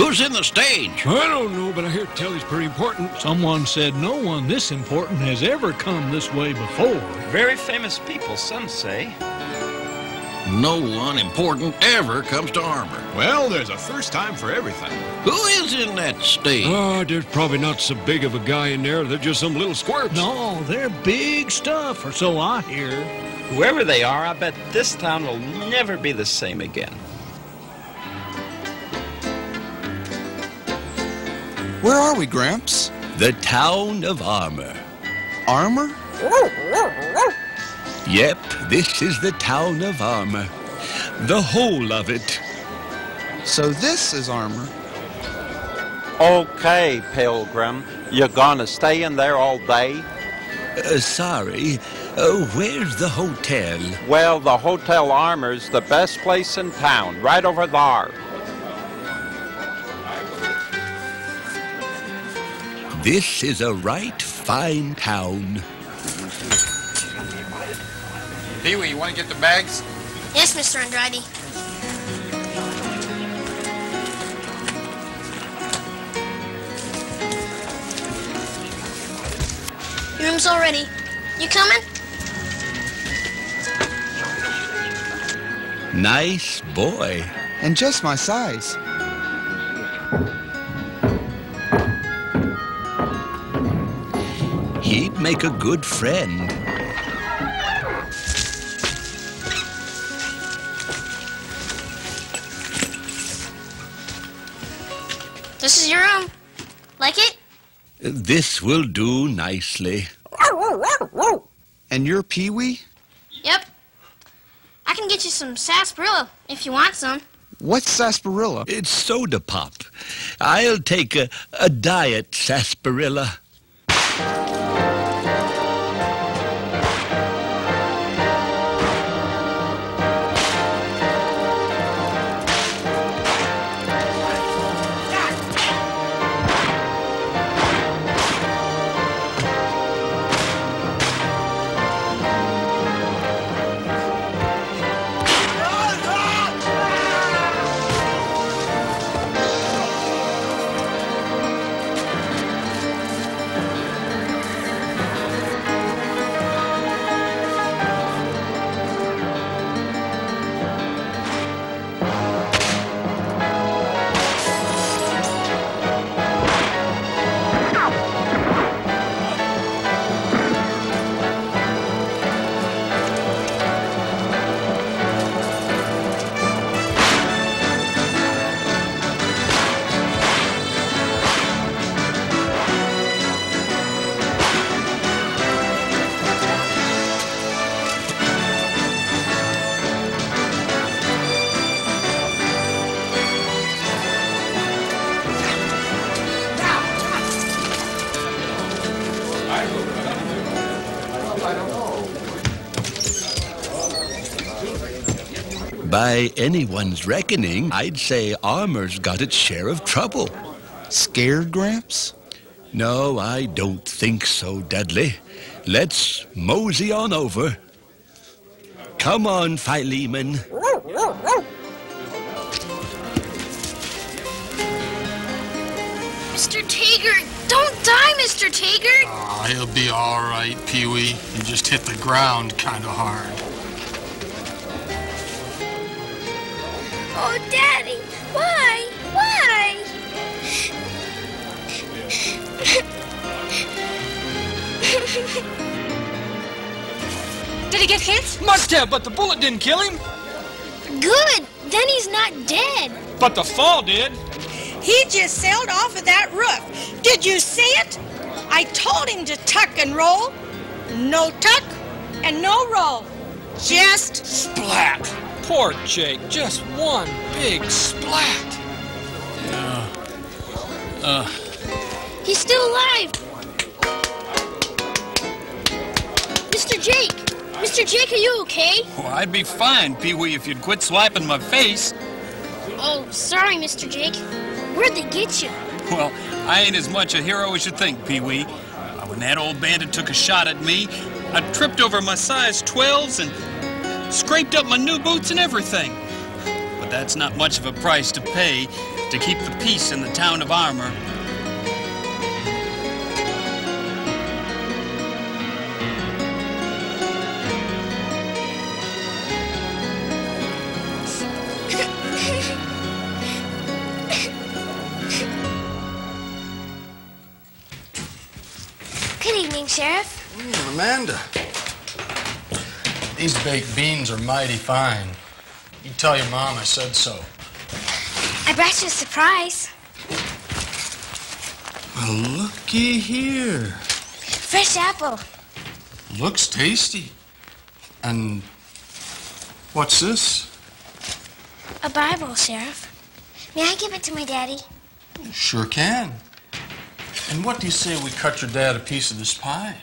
Who's in the stage? I don't know, but I hear tell he's pretty important. Someone said no one this important has ever come this way before. Very famous people, some say. No one important ever comes to Armor. Well, there's a first time for everything. Who is in that stage? Oh, there's probably not so big of a guy in there. They're just some little squirts. No, they're big stuff, or so I hear. Whoever they are, I bet this town will never be the same again. Where are we, Gramps? The town of Armor. Armor? Yep, this is the town of Armor. The whole of it. So this is Armor. Okay, Pilgrim. You're gonna stay in there all day? Uh, sorry, uh, where's the hotel? Well, the Hotel Armor's the best place in town, right over there. This is a right fine town. Pee-wee, you want to get the bags? Yes, Mr. Andrade. Your room's all ready. You coming? Nice boy. And just my size. Make a good friend. This is your room. Like it? This will do nicely. And you're Pee-wee? Yep. I can get you some sarsaparilla if you want some. What's sarsaparilla? It's soda pop. I'll take a, a diet sarsaparilla. By anyone's reckoning, I'd say Armor's got its share of trouble. Scared, Gramps? No, I don't think so, Dudley. Let's mosey on over. Come on, Philemon. Mr. Tager, don't die, Mr. Tager. Aw, he'll be all right, Pee-wee. He just hit the ground kind of hard. Oh, Daddy, why? Why? Did he get hit? Must have, but the bullet didn't kill him. Good. Then he's not dead. But the fall did. He just sailed off of that roof. Did you see it? I told him to tuck and roll. No tuck and no roll. Just splat. Poor Jake. Just one big splat. Yeah. Uh. He's still alive. Mr. Jake. Mr. Jake, are you okay? Oh, I'd be fine, Pee-wee, if you'd quit swiping my face. Oh, sorry, Mr. Jake. Where'd they get you? Well, I ain't as much a hero as you think, Pee-wee. Uh, When that old bandit took a shot at me, I tripped over my size 12s and scraped up my new boots and everything. But but that's not much of a price to pay to keep the peace in the town of Armor. Good evening, Sheriff. Mm, Amanda. These baked beans are mighty fine. You tell your mom I said so. I brought you a surprise. Well, looky here. Fresh apple. Looks tasty. And what's this? A Bible, Sheriff. May I give it to my daddy? Sure can. And what do you say we cut your dad a piece of this pie?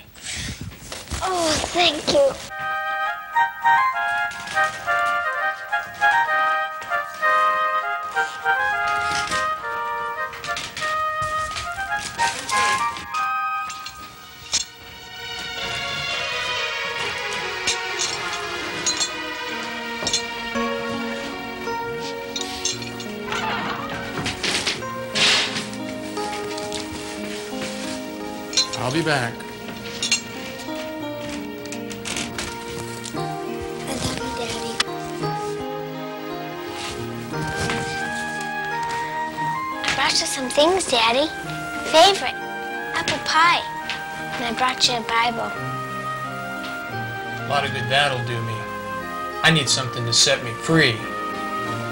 Oh, thank you. I'll be back. Some things, Daddy. Favorite, apple pie. And I brought you a Bible. A lot of good that'll do me. I need something to set me free.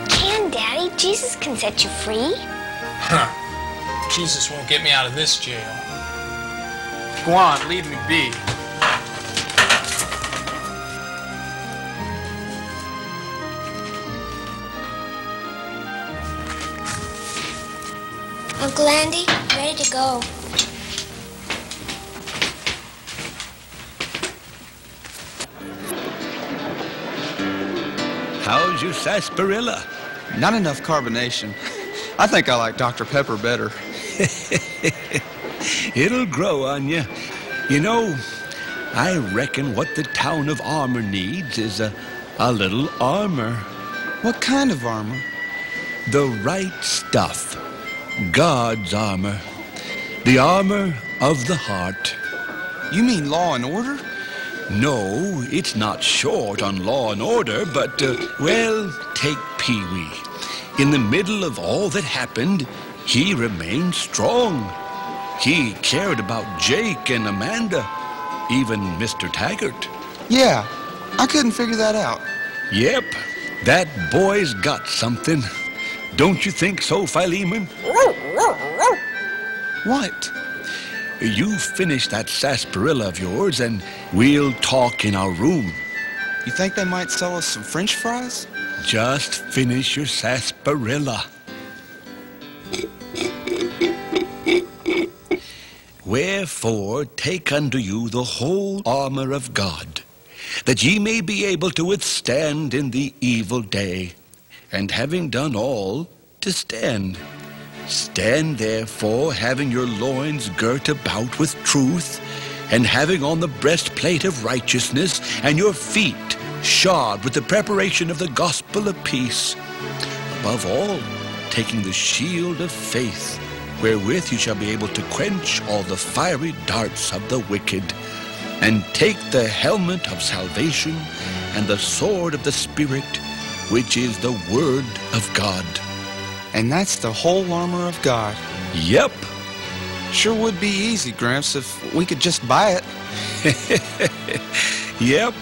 Can, Daddy? Jesus can set you free. Huh. Jesus won't get me out of this jail. Go on, leave me be. Uncle Andy, ready to go. How's your sarsaparilla? Not enough carbonation. I think I like Dr. Pepper better. It'll grow on you. You know, I reckon what the town of Armor needs is a, a little armor. What kind of armor? The right stuff. God's armor. The armor of the heart. You mean law and order? No, it's not short on law and order, but, uh, well, take Pee Wee. In the middle of all that happened, he remained strong. He cared about Jake and Amanda, even Mr. Taggart. Yeah, I couldn't figure that out. Yep, that boy's got something. Don't you think so, Philemon? What? You finish that sarsaparilla of yours, and we'll talk in our room. You think they might sell us some French fries? Just finish your sarsaparilla. Wherefore, take unto you the whole armor of God, that ye may be able to withstand in the evil day, and having done all, to stand. Stand therefore, having your loins girt about with truth, and having on the breastplate of righteousness, and your feet shod with the preparation of the gospel of peace. Above all, taking the shield of faith, wherewith you shall be able to quench all the fiery darts of the wicked, and take the helmet of salvation and the sword of the Spirit, which is the Word of God. And that's the whole armor of God. Yep. Sure would be easy, Gramps, if we could just buy it. yep.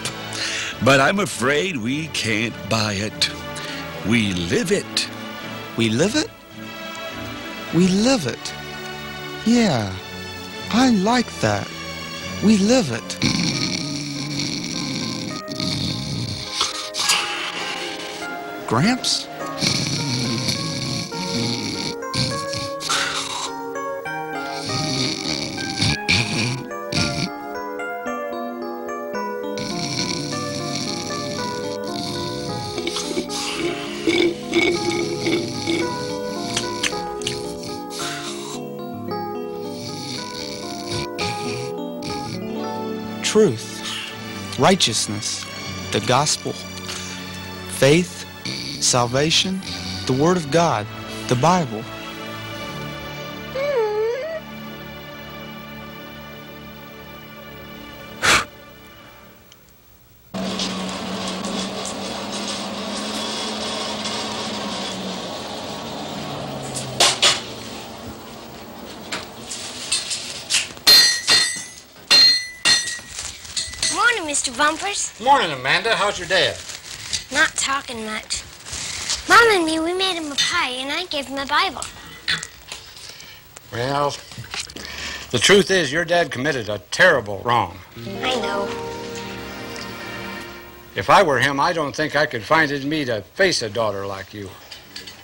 But I'm afraid we can't buy it. We live it. We live it? We live it. Yeah, I like that. We live it. Gramps? Truth, righteousness, the gospel, faith, salvation, the Word of God, the Bible. Morning, Mr. Bumpers. Morning, Amanda. How's your dad? Not talking much. Mom and me, we made him a pie, and I gave him a Bible. Well, the truth is your dad committed a terrible wrong. I know. If I were him, I don't think I could find it in me to face a daughter like you.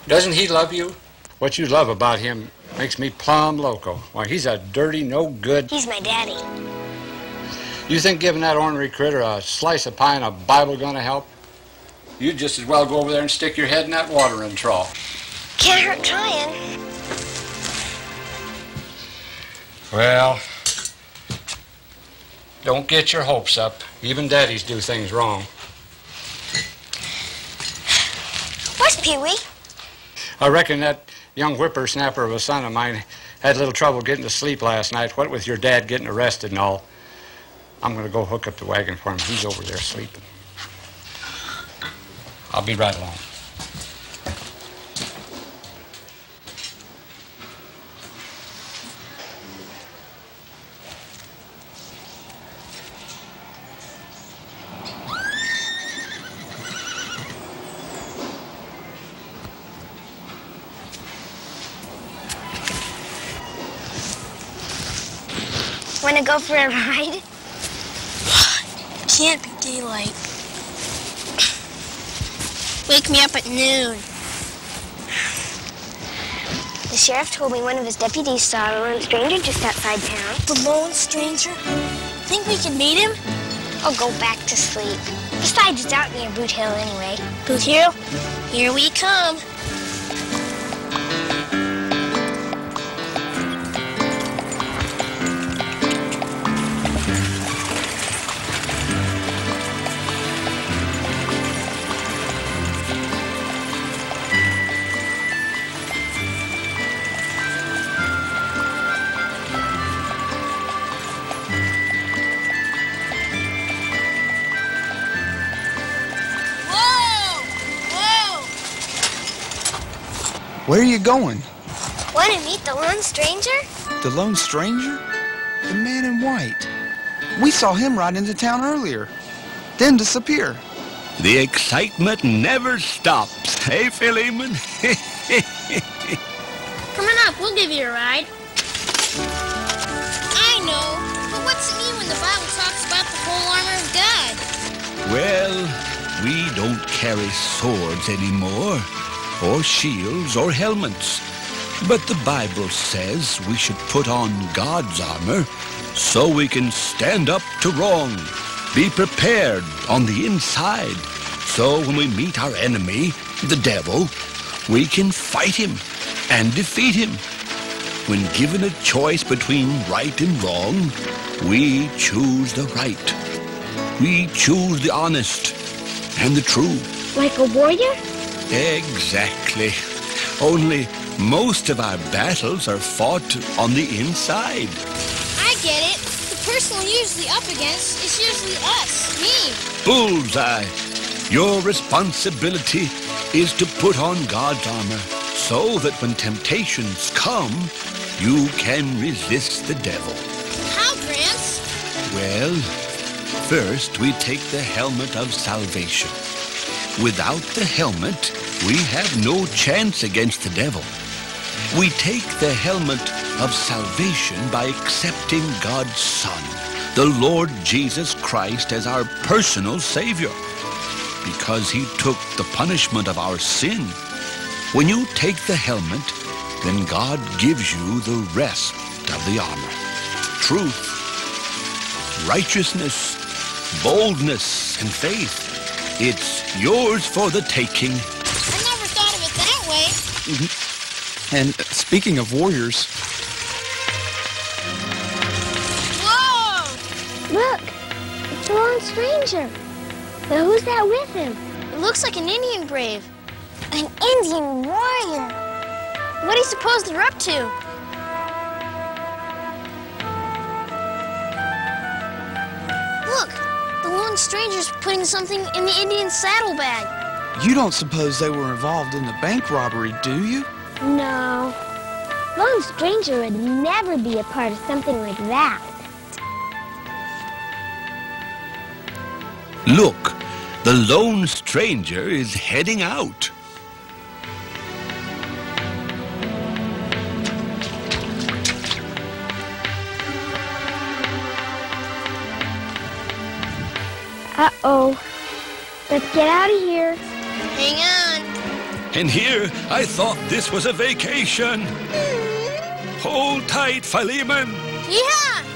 Doesn't he love you? What you love about him makes me plumb loco. Why, he's a dirty, no good. He's my daddy. You think giving that ornery critter a slice of pie and a Bible gonna help? You'd just as well go over there and stick your head in that watering trough. Can't hurt trying. Well, don't get your hopes up. Even daddies do things wrong. Where's Pee Wee? I reckon that young whippersnapper of a son of mine had a little trouble getting to sleep last night. What with your dad getting arrested and all. I'm going to go hook up the wagon for him. He's over there sleeping. I'll be right along. Want to go for a ride? Can't be daylight. Wake me up at noon. The sheriff told me one of his deputies saw a lone stranger just outside town. The lone stranger? Think we can meet him? I'll go back to sleep. Besides, it's out near Boot Hill anyway. Boot Hill? Here we come. Where are you going? Want to meet the lone stranger? The lone stranger? The man in white. We saw him ride into town earlier, then disappear. The excitement never stops. Hey, Philemon? Come on up, we'll give you a ride. I know, but what's it mean when the Bible talks about the whole armor of God? well, we don't carry swords anymore, or shields, or helmets. But the Bible says we should put on God's armor so we can stand up to wrong, be prepared on the inside, so when we meet our enemy, the devil, we can fight him and defeat him. When given a choice between right and wrong, we choose the right. We choose the honest and the true. Like a warrior? Exactly. Only most of our battles are fought on the inside. I get it. The person we're usually up against is usually us, me. Bullseye. Your responsibility is to put on God's armor so that when temptations come, you can resist the devil. How, Gramps? Well, first we take the helmet of salvation. Without the helmet, we have no chance against the devil. We take the helmet of salvation by accepting God's Son, the Lord Jesus Christ, as our personal Savior, because He took the punishment of our sin. When you take the helmet, then God gives you the rest of the armor truth, righteousness, boldness, and faith. It's yours for the taking. I never thought of it that way. Mm-hmm. And speaking of warriors, Whoa! Look, it's a lone stranger. But who's that with him? It looks like an Indian brave. An Indian warrior. What do you suppose they're up to? Stranger's putting something in the Indian saddlebag. You don't suppose they were involved in the bank robbery, do you? No. Lone Stranger would never be a part of something like that. Look, the lone stranger is heading out. Uh-oh. Let's get out of here. Hang on. And here, I thought this was a vacation. Mm-hmm. Hold tight, Philemon. Yeah!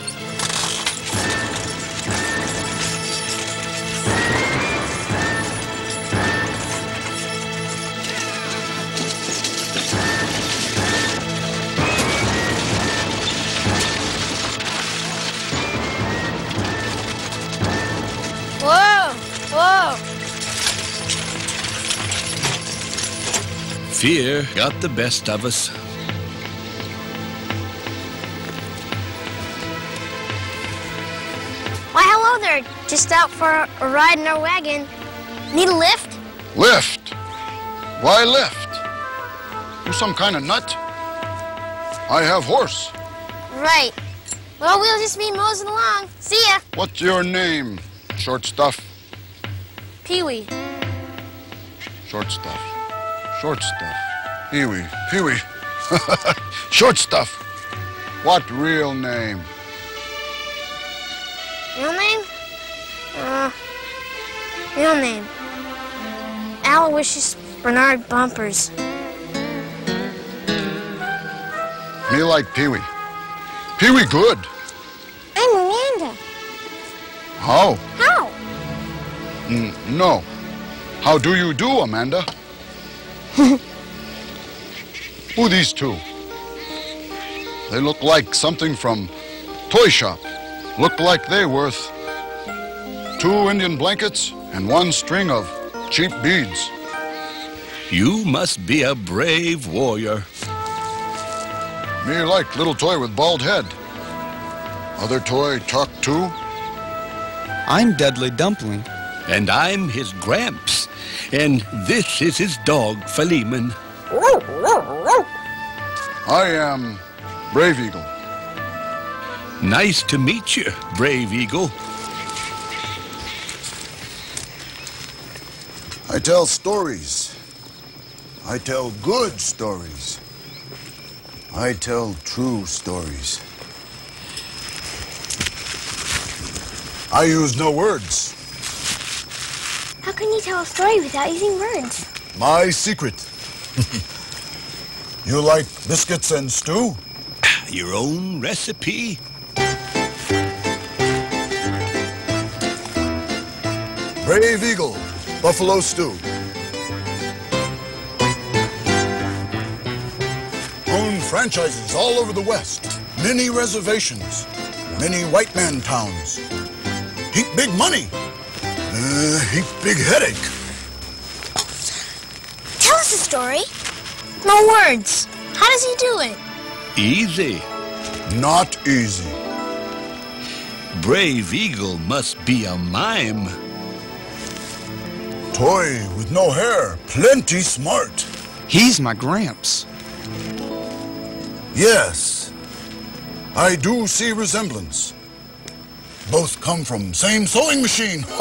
Fear got the best of us. Why, hello there. Just out for a ride in our wagon. Need a lift? Lift? Why lift? You some kind of nut? I have horse. Right. Well, we'll just be moseying along. See ya. What's your name? Short stuff. Pee-wee. Short stuff. Short stuff. Pee-wee. Pee-wee. Short stuff. What real name? Real name? Uh, real name. Aloysius Bernard Bumpers. Me like Pee-wee. Pee-wee good. I'm Amanda. How? How? N- no. How do you do, Amanda? Who these two? They look like something from toy shop. Look like they worth two Indian blankets and one string of cheap beads. You must be a brave warrior. Me like little toy with bald head. Other toy talk too? I'm Dudley Dumpling. And I'm his Gramps. And this is his dog, Philemon. I am Brave Eagle. Nice to meet you, Brave Eagle. I tell stories. I tell good stories. I tell true stories. I use no words. How can you tell a story without using words? My secret. you like biscuits and stew? Your own recipe? Brave Eagle, buffalo stew. Own franchises all over the West. Many reservations. Many white man towns. Heap big money. Heap big headache. Tell us a story. No words. How does he do it? Easy. Not easy. Brave Eagle must be a mime. Toy with no hair. Plenty smart. He's my Gramps. Yes. I do see resemblance. Both come from same sewing machine.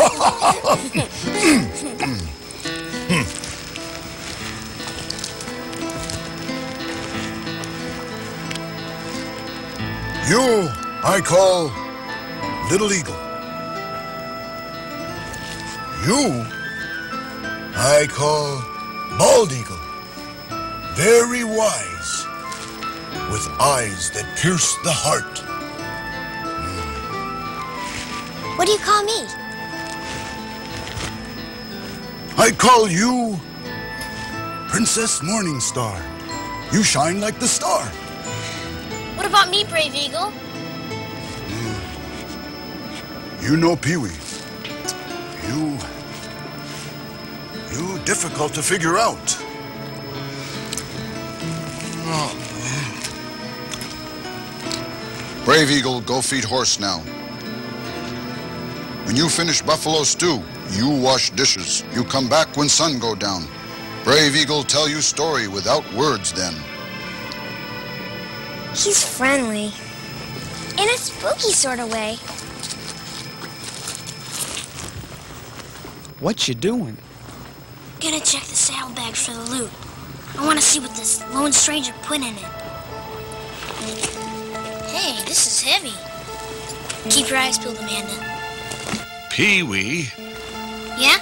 Hmm. Hmm. you, I call Little Eagle. You, I call Bald Eagle. Very wise, with eyes that pierce the heart. What do you call me? I call you Princess Morningstar. You shine like the star. What about me, Brave Eagle? You know Pee-wee. You... You difficult to figure out. Brave Eagle, go feed horse now. When you finish buffalo stew, you wash dishes. You come back when sun go down. Brave Eagle tell you story without words then. He's friendly. In a spooky sort of way. What you doing? Gonna check the saddlebags for the loot. I want to see what this lone stranger put in it. Hey, this is heavy. Keep your eyes peeled, Amanda. Pee-wee, Yeah?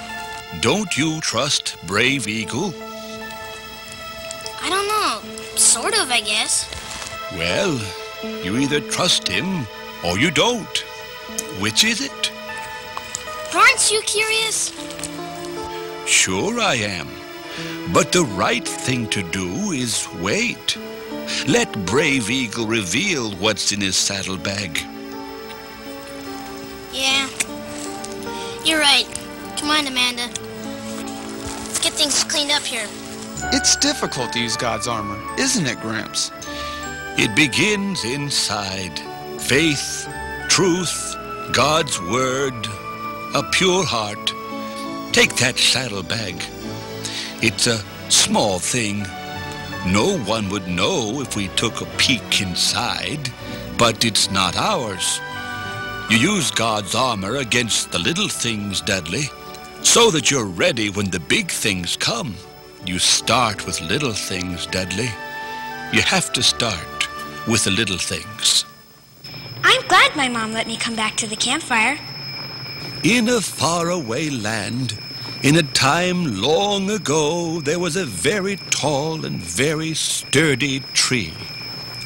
don't you trust Brave Eagle? I don't know. Sort of, I guess. Well, you either trust him or you don't. Which is it? Aren't you curious? Sure I am. But the right thing to do is wait. Let Brave Eagle reveal what's in his saddlebag. Yeah. You're right. Come on, Amanda. Let's get things cleaned up here. It's difficult to use God's armor, isn't it, Gramps? It begins inside. Faith, truth, God's word, a pure heart. Take that saddlebag. It's a small thing. No one would know if we took a peek inside, but it's not ours. You use God's armor against the little things, Dudley, so that you're ready when the big things come. You start with little things, Dudley. You have to start with the little things. I'm glad my mom let me come back to the campfire. In a faraway land, in a time long ago, there was a very tall and very sturdy tree.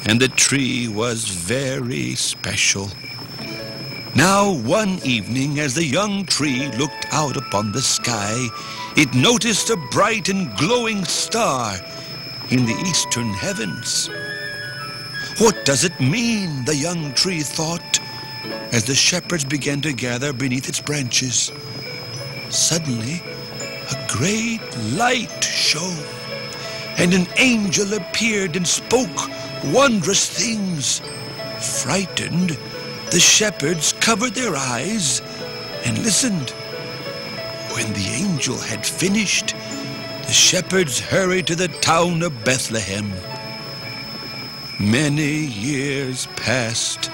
And the tree was very special. Now, one evening, as the young tree looked out upon the sky, it noticed a bright and glowing star in the eastern heavens. What does it mean, the young tree thought, as the shepherds began to gather beneath its branches. Suddenly, a great light shone, and an angel appeared and spoke wondrous things. Frightened, the shepherds covered their eyes and listened. When the angel had finished, the shepherds hurried to the town of Bethlehem. Many years passed,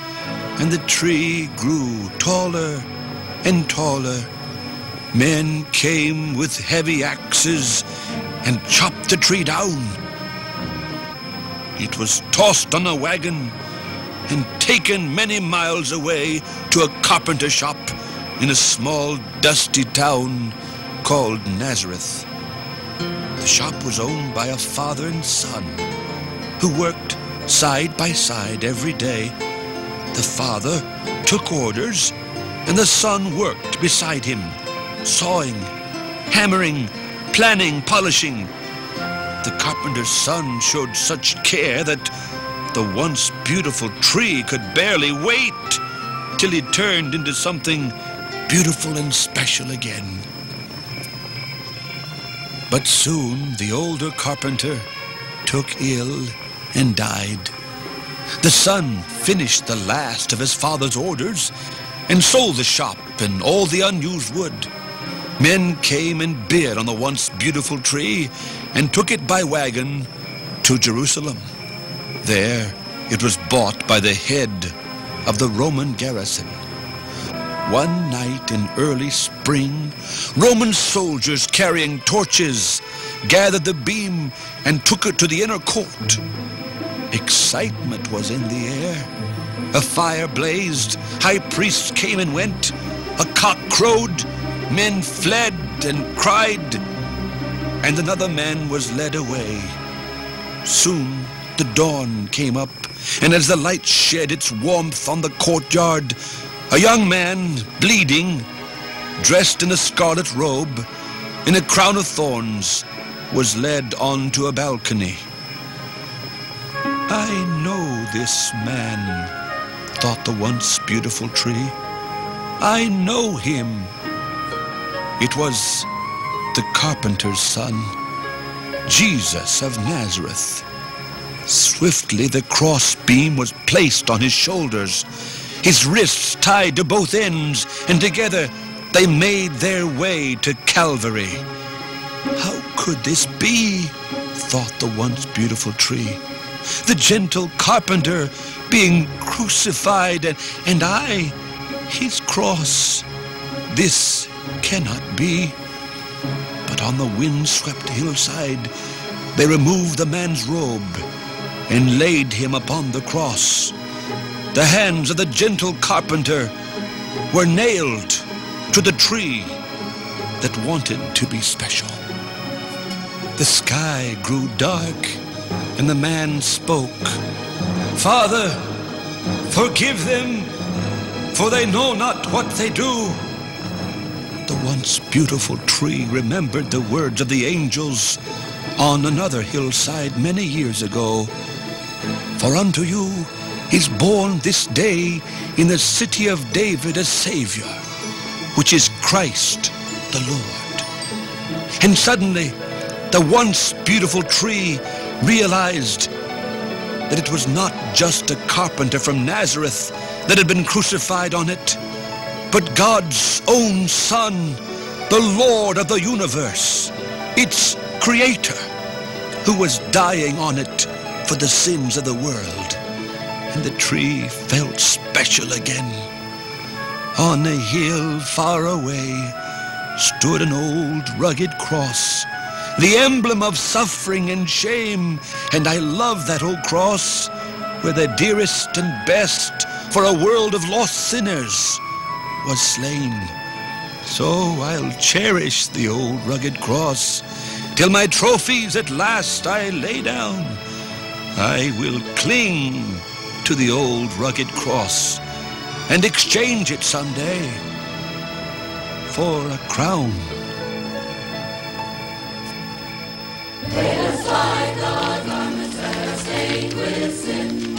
and the tree grew taller and taller. Men came with heavy axes and chopped the tree down. It was tossed on a wagon and taken many miles away to a carpenter shop in a small, dusty town called Nazareth. The shop was owned by a father and son who worked side by side every day. The father took orders, and the son worked beside him, sawing, hammering, planning, polishing. The carpenter's son showed such care that the once beautiful tree could barely wait till it turned into something beautiful and special again. But soon the older carpenter took ill and died. The son finished the last of his father's orders and sold the shop and all the unused wood. Men came and bid on the once beautiful tree and took it by wagon to Jerusalem. There it was bought by the head of the Roman garrison. One night in early spring, Roman soldiers carrying torches gathered the beam and took it to the inner court. Excitement was in the air. A fire blazed, high priests came and went, a cock crowed, men fled and cried, and another man was led away. Soon the dawn came up, and as the light shed its warmth on the courtyard, a young man, bleeding, dressed in a scarlet robe, in a crown of thorns, was led onto a balcony. I know this man, thought the once beautiful tree. I know him. It was the carpenter's son, Jesus of Nazareth. Swiftly the cross beam was placed on his shoulders, his wrists tied to both ends, and together they made their way to Calvary. How could this be? thought the once beautiful tree. The gentle carpenter being crucified, and, and I, his cross. This cannot be. But on the wind-swept hillside, they removed the man's robe and laid him upon the cross. The hands of the gentle carpenter were nailed to the tree that wanted to be special. The sky grew dark, and the man spoke. Father, forgive them, for they know not what they do. The once beautiful tree remembered the words of the angels on another hillside many years ago. For unto you is born this day in the city of David a Savior, which is Christ the Lord. And suddenly, the once beautiful tree realized that it was not just a carpenter from Nazareth that had been crucified on it, but God's own Son, the Lord of the universe, its creator, who was dying on it for the sins of the world. And the tree felt special again. On a hill far away stood an old rugged cross the emblem of suffering and shame. And I love that old cross where the dearest and best for a world of lost sinners was slain. So I'll cherish the old rugged cross till my trophies at last I lay down. I will cling to the old rugged cross and exchange it someday for a crown. Lay aside the garments that are stained with sin,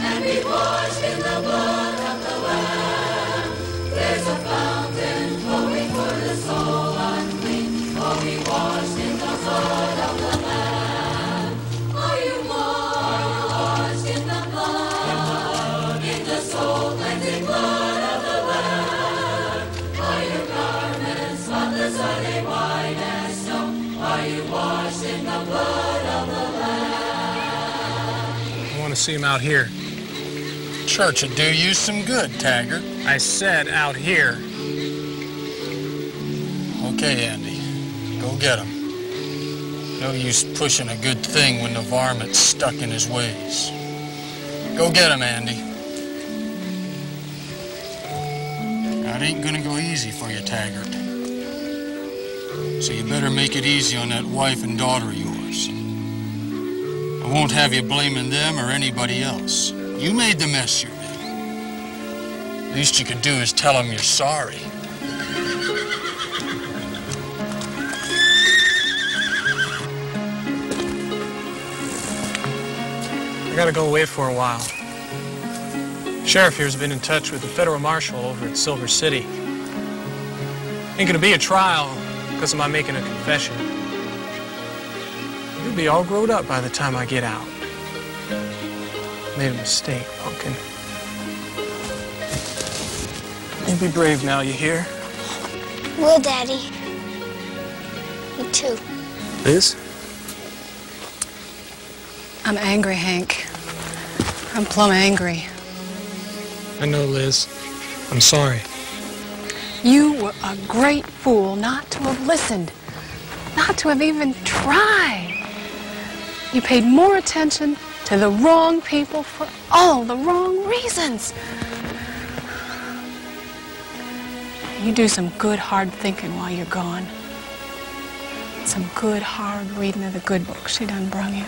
see him out here. Church would do you some good, Taggart. I said out here. Okay, Andy. Go get him. No use pushing a good thing when the varmint's stuck in his ways. Go get him, Andy. That ain't gonna go easy for you, Taggart. So you better make it easy on that wife and daughter of won't have you blaming them or anybody else. You made the mess you're in. Least you could do is tell them you're sorry. I gotta go away for a while. Sheriff here's been in touch with the federal marshal over at Silver City. Ain't gonna be a trial because of my making a confession. You'll be all grown up by the time I get out. Made a mistake, Pumpkin. You be brave now, you hear? Will, Daddy. Me too. Liz? I'm angry, Hank. I'm plumb angry. I know, Liz. I'm sorry. You were a great fool not to have listened, not to have even tried. You paid more attention to the wrong people for all the wrong reasons. You do some good hard thinking while you're gone. Some good hard reading of the good books she done brung you.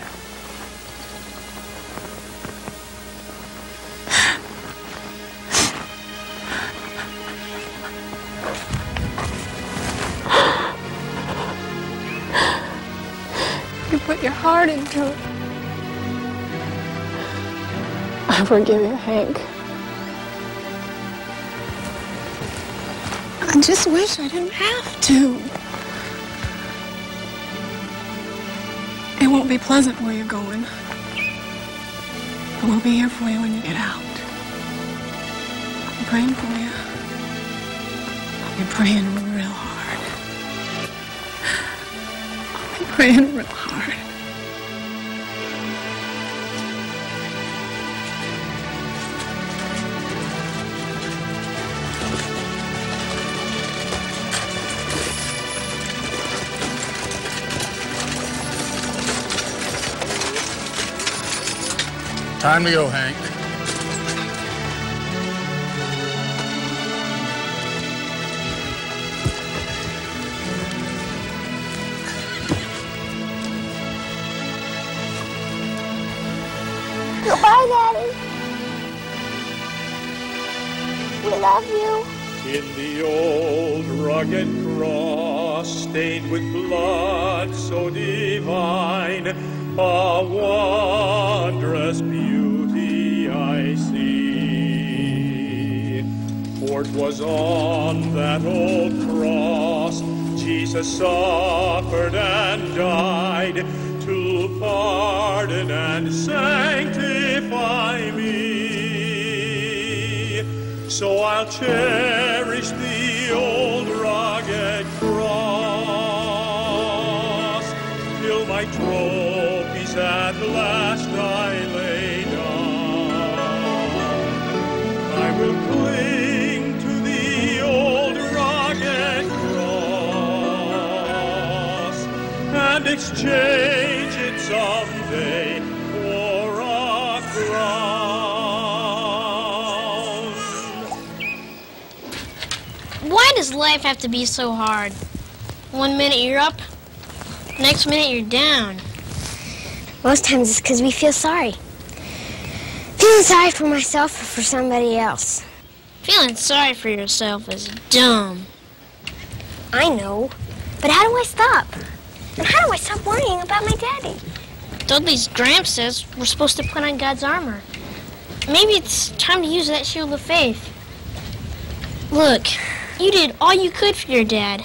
Into it. I forgive you, Hank. I just wish I didn't have to. It won't be pleasant where you're going. But we'll be here for you when you get out. I'm praying for you. I'll be praying real hard. I'll be praying real hard. Time to go, Hank. Goodbye, Daddy. We love you. In the old rugged cross, stained with blood For 'twas on that old cross Jesus suffered and died to pardon and sanctify me. So I'll cherish the old rugged cross till my trophies at last exchange it someday for a crown. Why does life have to be so hard? One minute you're up, next minute you're down. Most times it's because we feel sorry. Feeling sorry for myself or for somebody else. Feeling sorry for yourself is dumb. I know. But how do I stop? And how do I stop worrying about my daddy? Dudley's Gramps says we're supposed to put on God's armor. Maybe it's time to use that shield of faith. Look, you did all you could for your dad.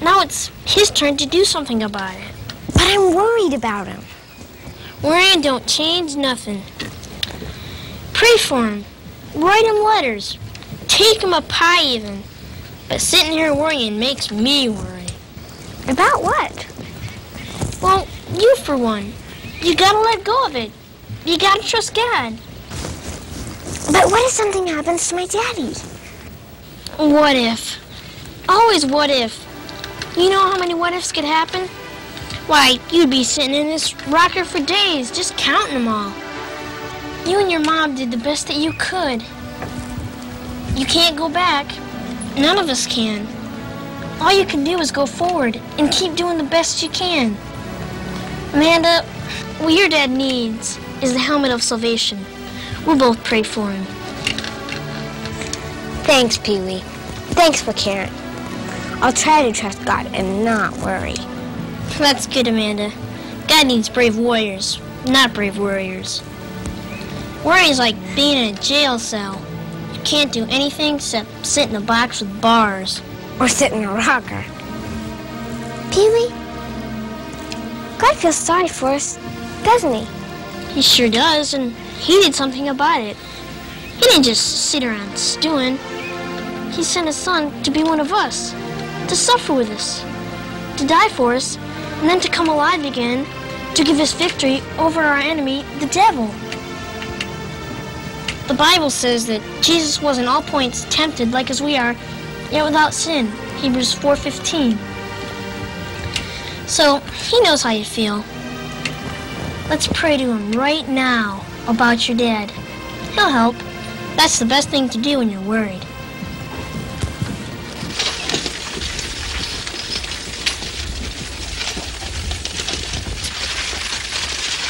Now it's his turn to do something about it. But I'm worried about him. Worrying don't change nothing. Pray for him. Write him letters. Take him a pie even. But sitting here worrying makes me worry. About what? Well, you for one. You gotta let go of it. You gotta trust God. But what if something happens to my daddy? What if? Always what if. You know how many what ifs could happen? Why, you'd be sitting in this rocker for days just counting them all. You and your mom did the best that you could. You can't go back. None of us can. All you can do is go forward and keep doing the best you can. Amanda, what your dad needs is the helmet of salvation. We'll both pray for him. Thanks, Peewee. Thanks for caring. I'll try to trust God and not worry. That's good, Amanda. God needs brave warriors, not brave warriors. Worry is like being in a jail cell. You can't do anything except sit in a box with bars. Or sit in a rocker. Peewee, God feels sorry for us, doesn't he? He sure does, and he did something about it. He didn't just sit around stewing. He sent his son to be one of us, to suffer with us, to die for us, and then to come alive again to give us victory over our enemy, the devil. The Bible says that Jesus was in all points tempted like as we are, yet without sin. Hebrews 4:15. So, he knows how you feel. Let's pray to him right now about your dad. He'll help. That's the best thing to do when you're worried.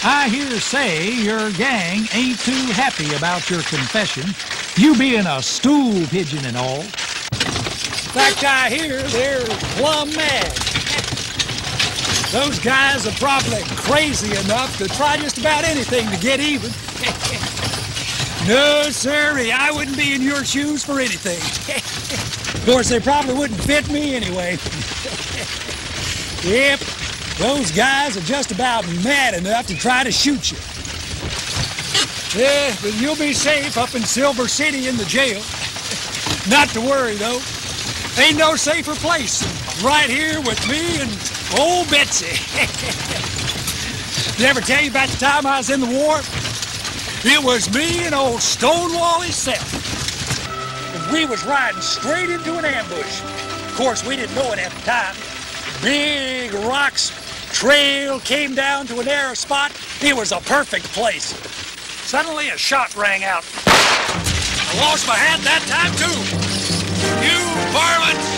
I hear say your gang ain't too happy about your confession, you being a stool pigeon and all. In fact, I hear they're plumb mad. Those guys are probably crazy enough to try just about anything to get even. no, sir, I wouldn't be in your shoes for anything. of course, they probably wouldn't fit me anyway. yep, those guys are just about mad enough to try to shoot you. Yeah, but you'll be safe up in Silver City in the jail. Not to worry, though. Ain't no safer place right here with me and old Betsy. Did I ever tell you about the time I was in the war? It was me and old Stonewall himself. And we was riding straight into an ambush. Of course, we didn't know it at the time. Big rocks, trail came down to a narrow spot. It was a perfect place. Suddenly, a shot rang out. I lost my hat that time, too. You varmint!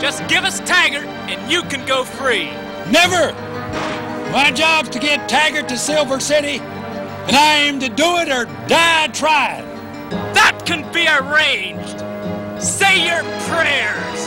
Just give us Taggart, and you can go free. Never! My job's to get Taggart to Silver City, and I aim to do it or die trying. That can be arranged. Say your prayers.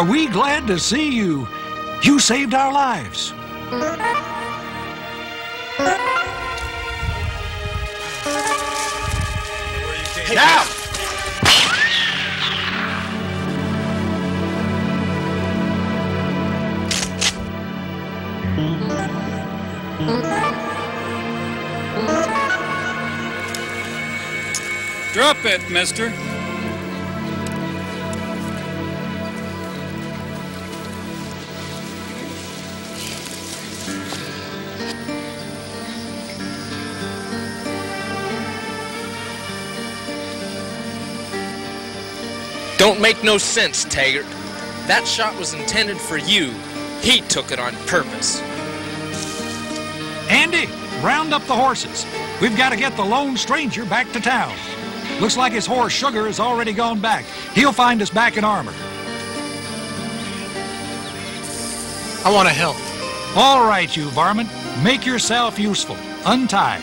Are we glad to see you? You saved our lives. Now! Drop it, mister. Make no sense, Taggart. That shot was intended for you. He took it on purpose. Andy, round up the horses. We've got to get the lone stranger back to town. Looks like his horse Sugar has already gone back. He'll find us back in Armor. I want to help. All right, you varmint. Make yourself useful. Untie.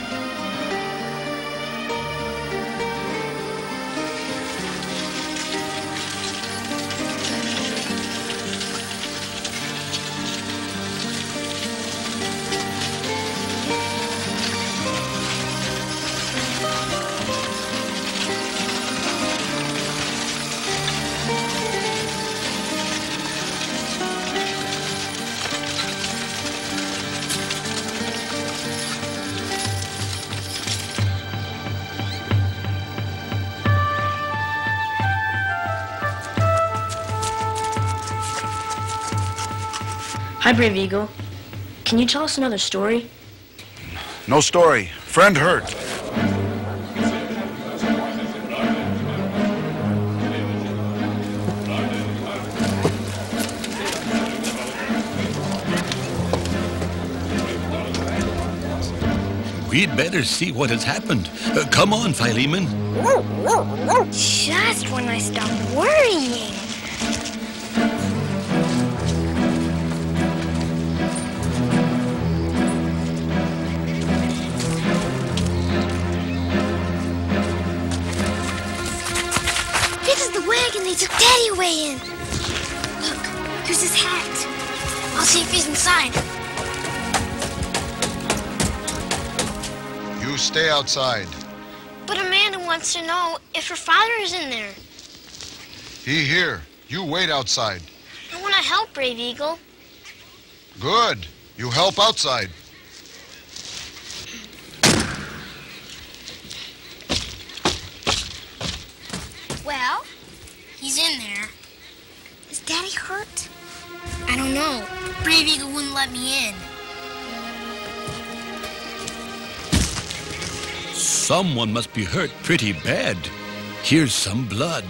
Hi, Brave Eagle. Can you tell us another story? No story. Friend hurt. We'd better see what has happened. Uh, come on, Philemon. Just when I stop worrying. Away in. Look, here's his hat. I'll see if he's inside. You stay outside. But Amanda wants to know if her father is in there. He here. You wait outside. I want to help Brave Eagle. Good. You help outside. Let me in. Someone must be hurt pretty bad. Here's some blood.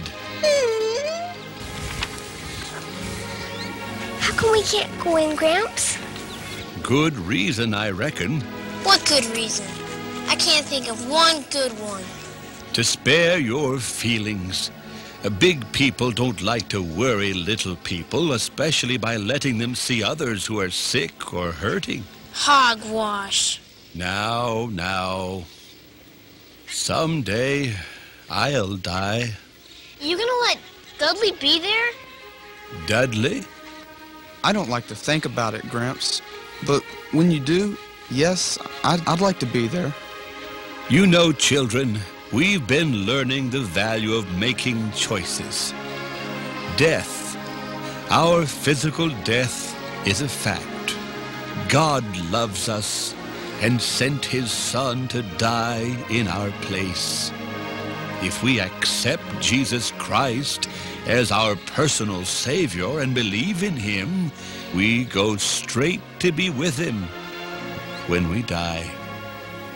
How come we can't go in, Gramps? Good reason, I reckon. What good reason? I can't think of one good one. To spare your feelings. Big people don't like to worry little people, especially by letting them see others who are sick or hurting. Hogwash. Now, now. Someday I'll die. You gonna let Dudley be there? Dudley? I don't like to think about it, Gramps. But when you do, yes, I'd, I'd like to be there. You know, children, we've been learning the value of making choices. Death, our physical death, is a fact. God loves us and sent his Son to die in our place. If we accept Jesus Christ as our personal Savior and believe in him, we go straight to be with him when we die.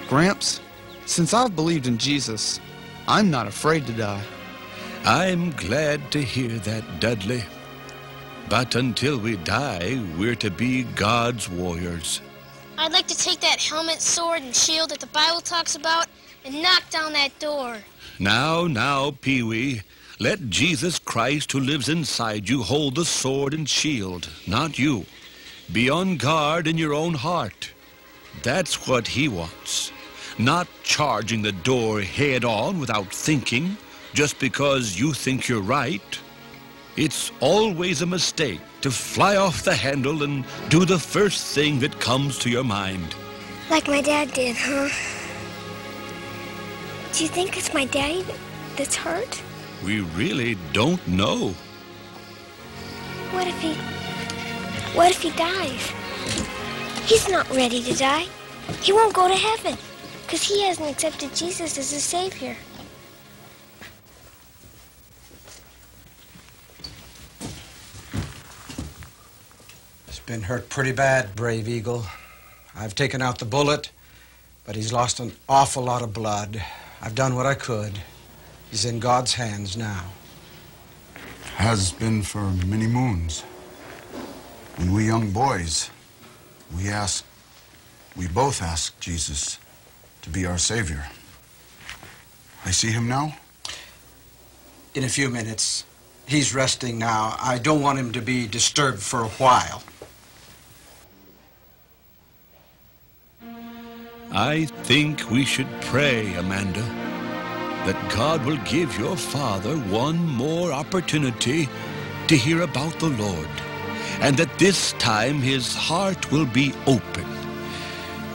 Gramps, since I've believed in Jesus, I'm not afraid to die. I'm glad to hear that, Dudley. But until we die, we're to be God's warriors. I'd like to take that helmet, sword, and shield that the Bible talks about and knock down that door. Now, now, Peewee, let Jesus Christ who lives inside you hold the sword and shield, not you. Be on guard in your own heart. That's what he wants. Not charging the door head on without thinking, just because you think you're right. It's always a mistake to fly off the handle and do the first thing that comes to your mind. Like my dad did, huh? Do you think it's my daddy that's hurt? We really don't know. What if he... What if he dies? He's not ready to die. He won't go to heaven because he hasn't accepted Jesus as his Savior. He's been hurt pretty bad, Brave Eagle. I've taken out the bullet, but he's lost an awful lot of blood. I've done what I could. He's in God's hands now. Has been for many moons. When we young boys, we ask, we both ask Jesus to be our Savior. I see him now. In a few minutes. He's resting now. I don't want him to be disturbed for a while. I think we should pray, Amanda, that God will give your father one more opportunity to hear about the Lord, and that this time his heart will be open.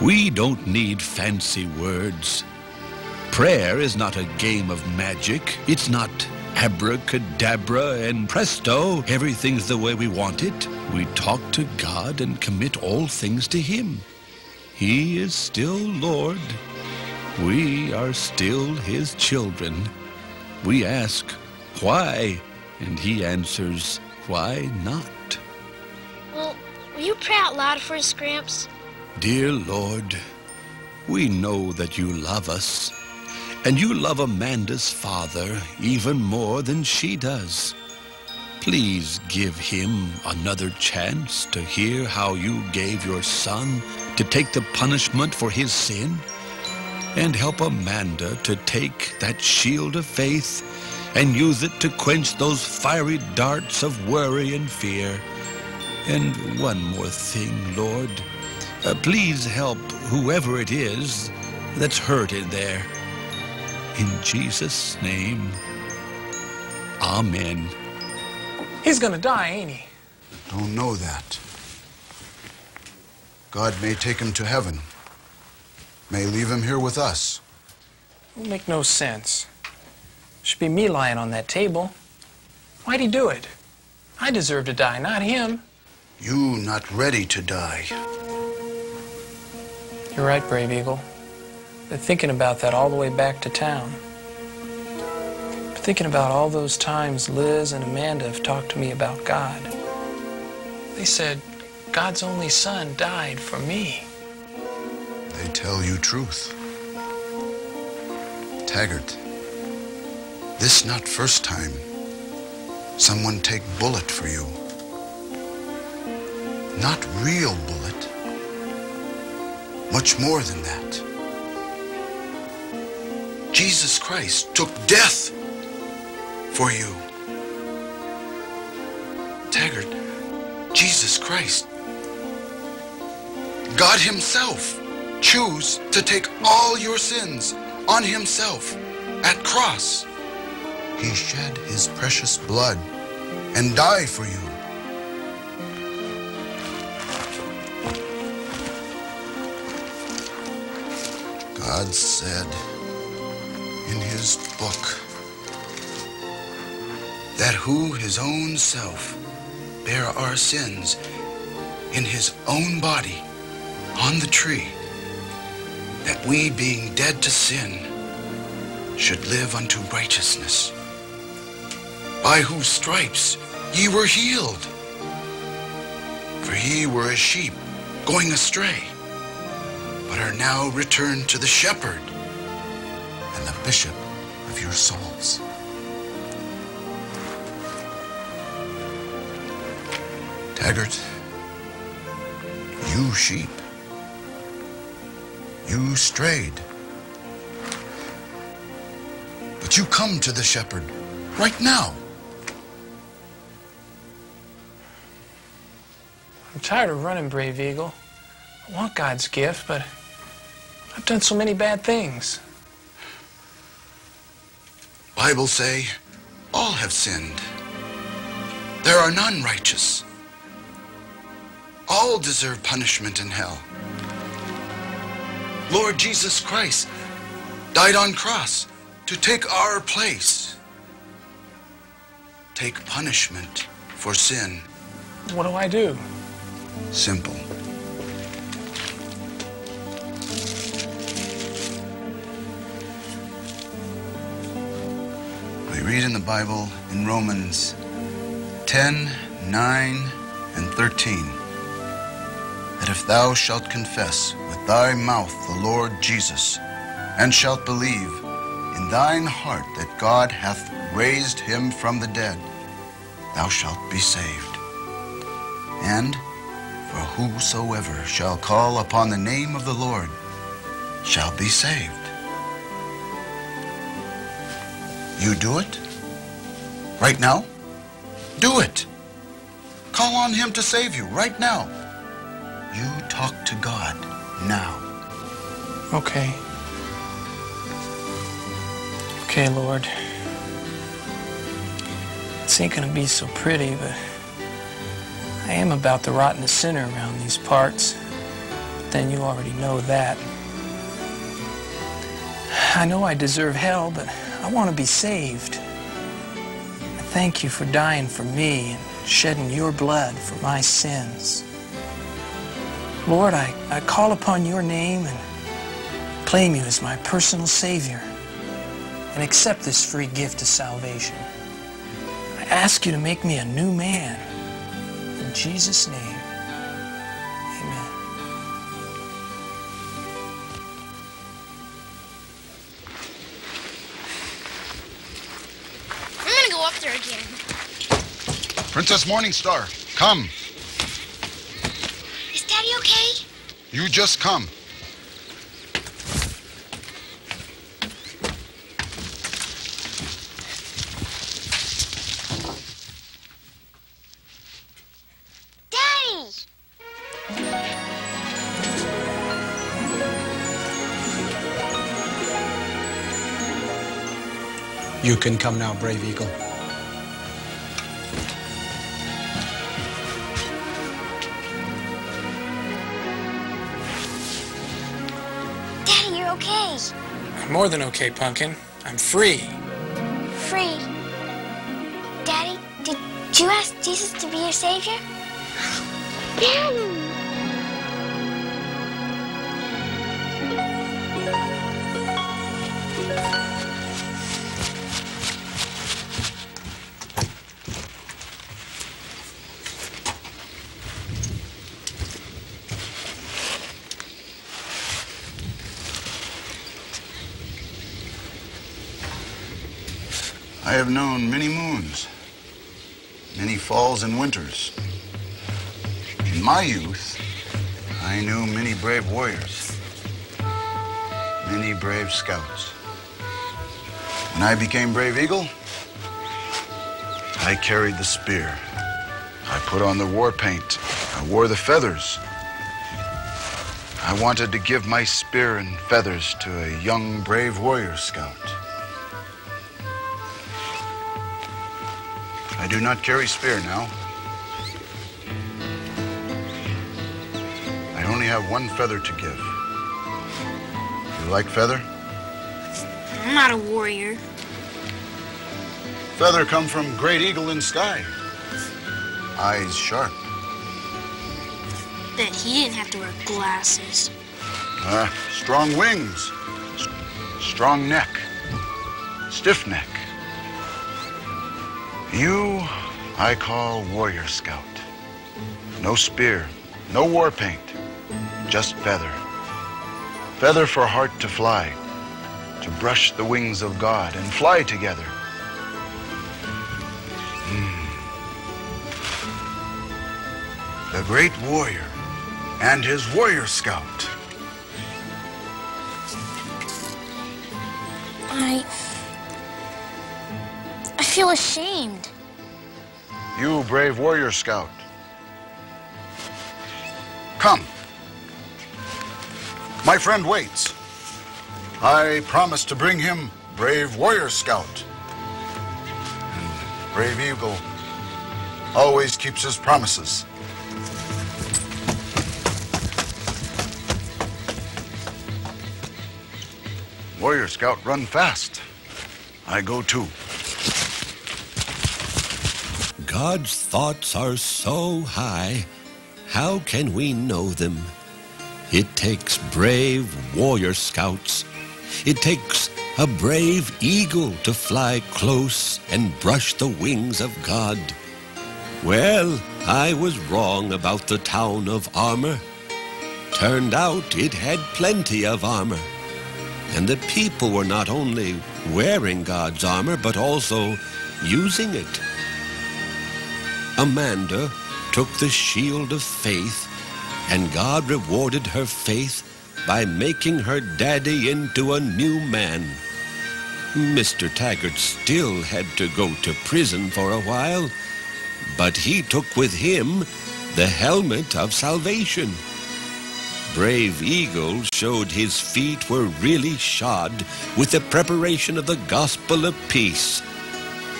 We don't need fancy words. Prayer is not a game of magic. It's not abracadabra and presto, everything's the way we want it. We talk to God and commit all things to him. He is still Lord. We are still his children. We ask, why? And he answers, why not? Well, will you pray out loud for us, Gramps? Dear Lord, we know that you love us, and you love Amanda's father even more than she does. Please give him another chance to hear how you gave your son to take the punishment for his sin, and help Amanda to take that shield of faith and use it to quench those fiery darts of worry and fear. And one more thing, Lord. Uh, please help whoever it is that's hurt in there. In Jesus' name, Amen. He's gonna die, ain't he? Don't know that. God may take him to heaven, may leave him here with us. It'll make no sense. Should be me lying on that table. Why'd he do it? I deserve to die, not him. You not ready to die. You're right, Brave Eagle. Been thinking about that all the way back to town. Been thinking about all those times Liz and Amanda have talked to me about God. They said God's only son died for me. They tell you truth. Taggart, this not first time someone take bullet for you. Not real bullet. Much more than that. Jesus Christ took death for you. Taggart, Jesus Christ, God himself, choose to take all your sins on himself at cross. He shed his precious blood and died for you. God said in his book that who his own self bare our sins in his own body on the tree, that we being dead to sin should live unto righteousness, by whose stripes ye were healed. For ye were as sheep going astray, but are now returned to the shepherd and the bishop of your souls. Taggart, you sheep, you strayed. But you come to the shepherd right now. I'm tired of running, Brave Eagle. I want God's gift, but I've done so many bad things. Bible say, all have sinned. There are none righteous. All deserve punishment in hell. Lord Jesus Christ died on cross to take our place. Take punishment for sin. What do I do? Simple. We read in the Bible in Romans 10, 9, and 13 that if thou shalt confess with thy mouth the Lord Jesus, and shalt believe in thine heart that God hath raised him from the dead, thou shalt be saved. And for whosoever shall call upon the name of the Lord shall be saved. You do it? Right now? Do it. Call on him to save you right now. You talk to God now. Okay. Okay, Lord. This ain't gonna be so pretty, but I am about to rot in the sinner around these parts. But then you already know that. I know I deserve hell, but I want to be saved. I thank you for dying for me and shedding your blood for my sins. Lord, I, I call upon your name and claim you as my personal Savior and accept this free gift of salvation. I ask you to make me a new man. In Jesus' name, Princess Morningstar, come. Is Daddy okay? You just come. Daddy! You can come now, Brave Eagle. More than okay, Pumpkin. I'm free. Free. Daddy, did you ask Jesus to be your savior? I have known many moons, many falls and winters. In my youth, I knew many brave warriors, many brave scouts. When I became Brave Eagle, I carried the spear. I put on the war paint. I wore the feathers. I wanted to give my spear and feathers to a young, brave warrior scout. I do not carry spear now. I only have one feather to give. You like feather? I'm not a warrior. Feather come from great eagle in sky. Eyes sharp. Bet he didn't have to wear glasses. Ah, strong wings. Strong neck. Stiff neck. You, I call warrior scout. No spear, no war paint, just feather. Feather for heart to fly, to brush the wings of God and fly together. Hmm. The great warrior and his warrior scout. I. Feel ashamed. You brave warrior scout. Come. My friend waits. I promise to bring him brave warrior scout. And brave eagle always keeps his promises. Warrior scout run fast. I go too. God's thoughts are so high, how can we know them? It takes brave warrior scouts. It takes a brave eagle to fly close and brush the wings of God. Well, I was wrong about the town of Armor. Turned out it had plenty of armor. And the people were not only wearing God's armor, but also using it. Amanda took the shield of faith, and God rewarded her faith by making her daddy into a new man. Mr. Taggart still had to go to prison for a while, but he took with him the helmet of salvation. Brave Eagle showed his feet were really shod with the preparation of the gospel of peace.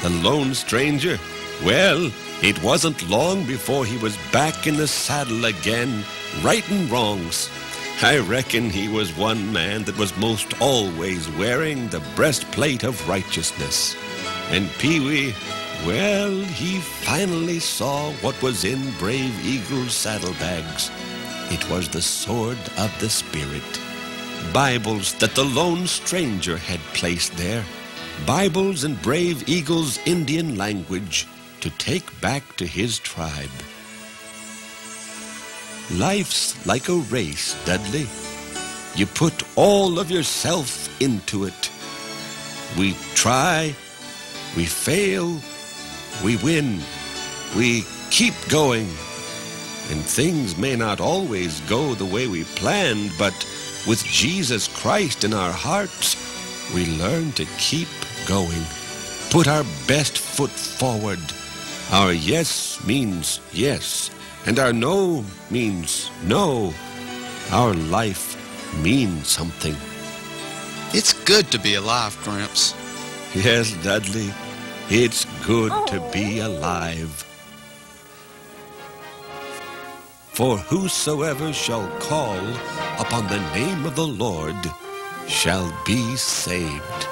The lone stranger, well, it wasn't long before he was back in the saddle again, righting wrongs. I reckon he was one man that was most always wearing the breastplate of righteousness. And Peewee, well, he finally saw what was in Brave Eagle's saddlebags. It was the sword of the Spirit. Bibles that the lone stranger had placed there. Bibles in Brave Eagle's Indian language to take back to his tribe. Life's like a race, Dudley. You put all of yourself into it. We try, we fail, we win, we keep going. And things may not always go the way we planned, but with Jesus Christ in our hearts, we learn to keep going. Put our best foot forward. Our yes means yes, and our no means no. Our life means something. It's good to be alive, Gramps. Yes, Dudley, it's good to oh. be alive. For whosoever shall call upon the name of the Lord shall be saved.